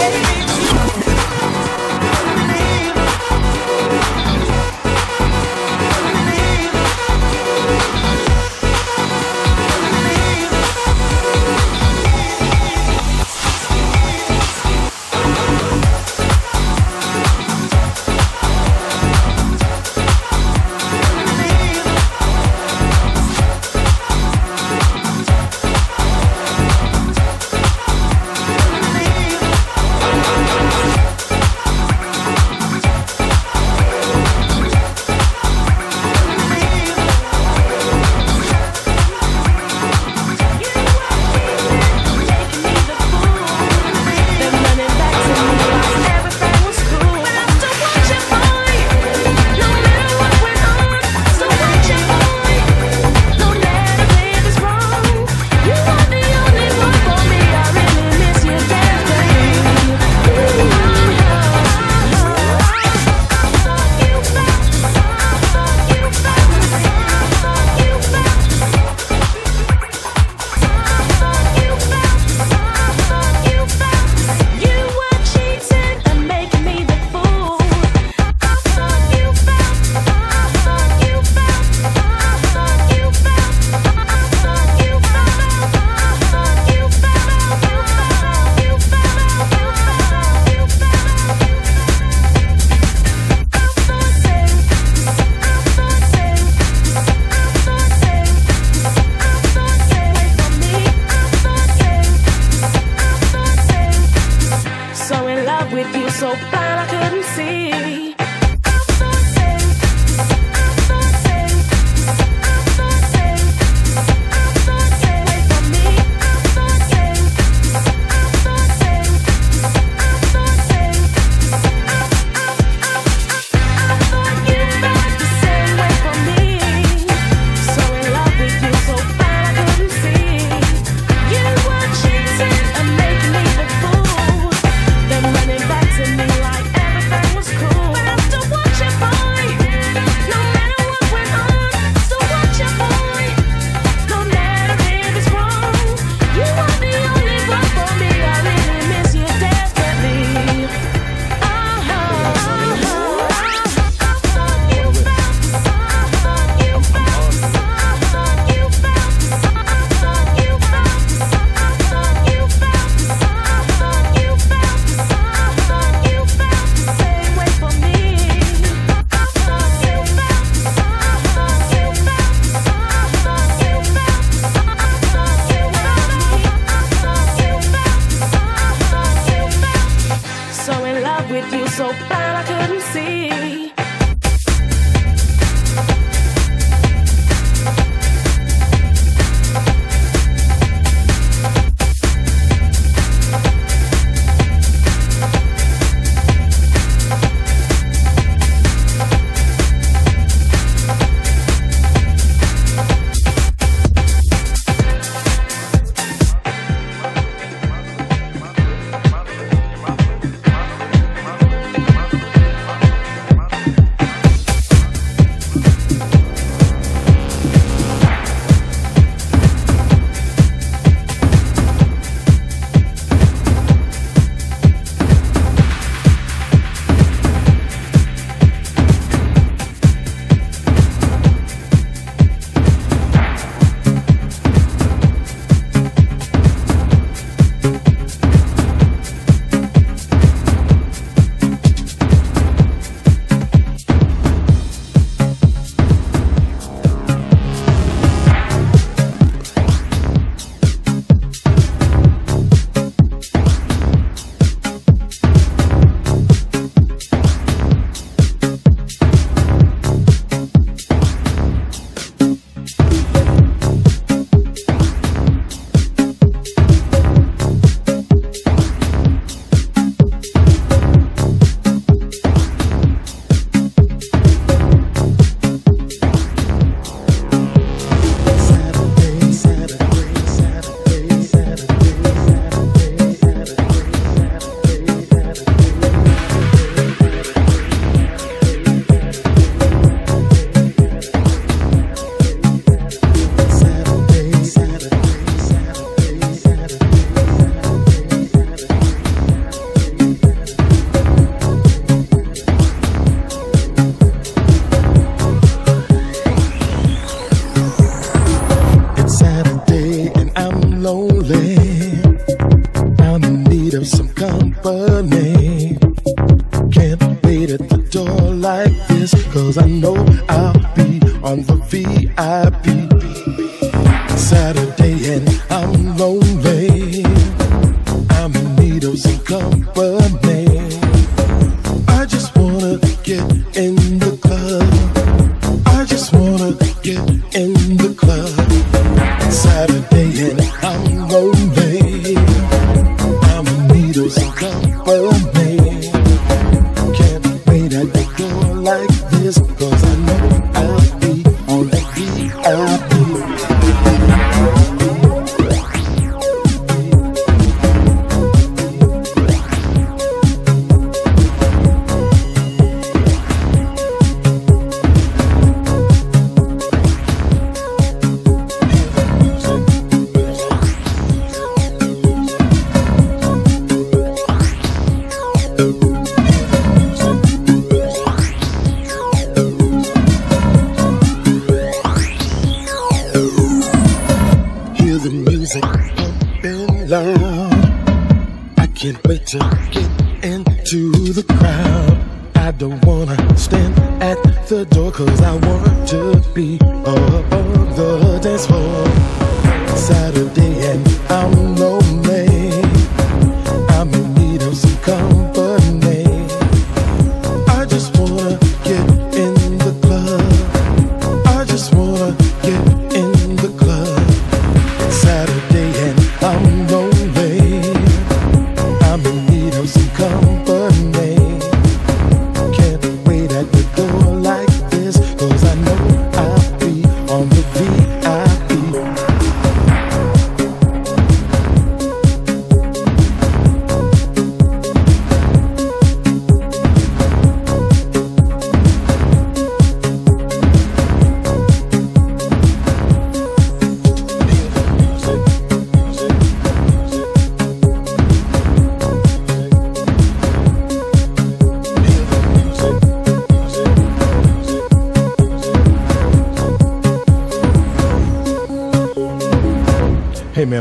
baby.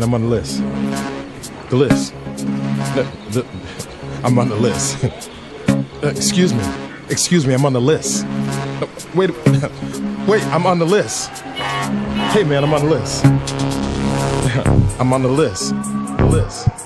I'm on the list. The list. The, the, I'm on the list. uh, excuse me. Excuse me, I'm on the list. Uh, wait, wait, I'm on the list. Hey man, I'm on the list. I'm on. The list. The list.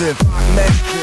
Massive,